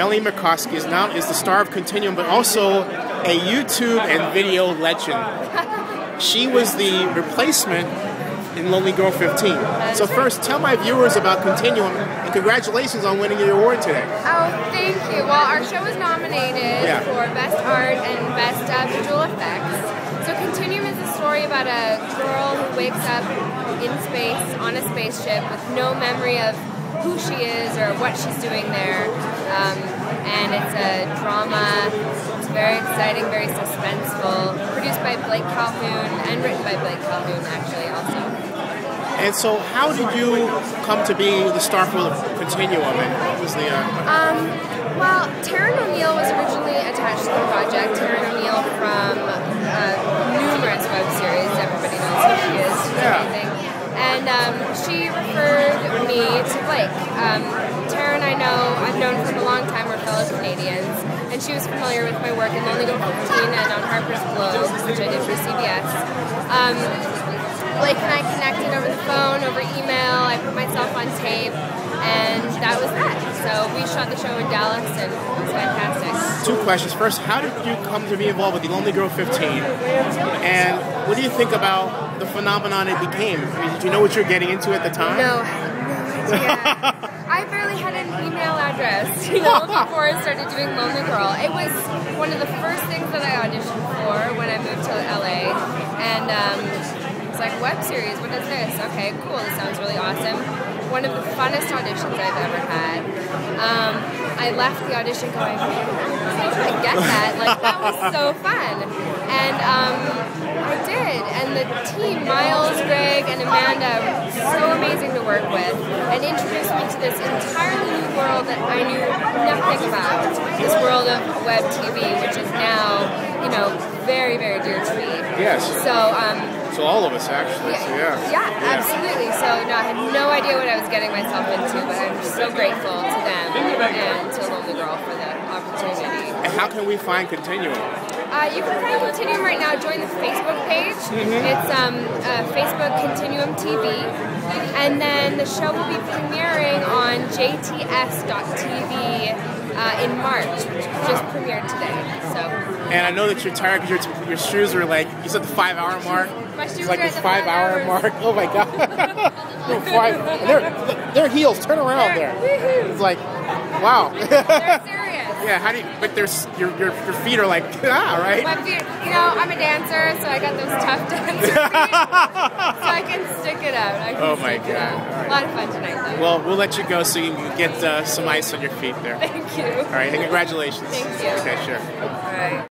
Colleen Merkosky is now is the star of Continuum, but also a YouTube and video legend. She was the replacement in Lonely Girl 15. So first, tell my viewers about Continuum, and congratulations on winning the award today. Oh, thank you. Well, our show was nominated Yeah. for Best Art and Best uh, Visual Effects. So Continuum is a story about a girl who wakes up in space on a spaceship with no memory of who she is or what she's doing there. Um, and it's a drama. It's very exciting, very suspenseful. Produced by Blake Calhoun and written by Blake Calhoun, actually, also. And so, how did you come to be the star for the Continuum? And what was the uh, Um, well, Taryn O'Neill was originally attached to the project. Taryn O'Neill from uh, numerous web series. Everybody knows who she is. She's Yeah. amazing. And um, she referred me to Blake. Um, Taryn, I know, I've known for a long time. We're fellow Canadians. And she was familiar with my work in Lonely Girl 15 and on Harper's Globe, which I did for CBS. Um, Blake and I connected over the phone, over email. I put myself on tape, and that was that. So we shot the show in Dallas, and it was fantastic. two questions? First, how did you come to be involved with the Lonely Girl 15? And what do you think about the phenomenon it became? I mean, did you know what you were getting into at the time? No, I barely had an email address, you know, before I started doing Lonely Girl. It was one of the first things that I auditioned for when I moved to LA, and um, it's like web series. What is this? Okay, cool. This sounds really awesome. One of the funnest auditions I've ever had. Um, I left the audition going, man, how did I get that? Like that was so fun, and um, I did. And the team, Miles, Greg, and Amanda, were so amazing to work with, and introduced me to this entirely new world that I knew nothing about. This world of web TV, which is now, you know, very, very dear to me. Yes. So, um, So all of us actually. So yeah. yeah, absolutely. So no, I had no idea what I was getting myself into, but I'm so grateful and to Lonely Girl for the opportunity. And how can we find Continuum? Uh, you can find Continuum right now. Join the Facebook page. It's um, uh, Facebook Continuum TV, and then the show will be premiering on JTS.tv uh, in March, which just premiered today. So And I know that you're tired because your, your shoes are like, you said the five hour mark. My shoes It's like the five five hour mark. Oh my God. Five, they're, they're heels. Turn around there. Woohoo. It's like, wow. they're serious. yeah, how do you, but there's, your, your, your feet are like, ah, right? My feet, you know, I'm a dancer, so I got those tough dancer feet, so I can stick it out. I can Oh my God. out. A lot of fun tonight, though. Well, we'll let you go so you can get uh, some ice on your feet there. Thank you. All right, and congratulations. Thank you. Okay, sure. All right.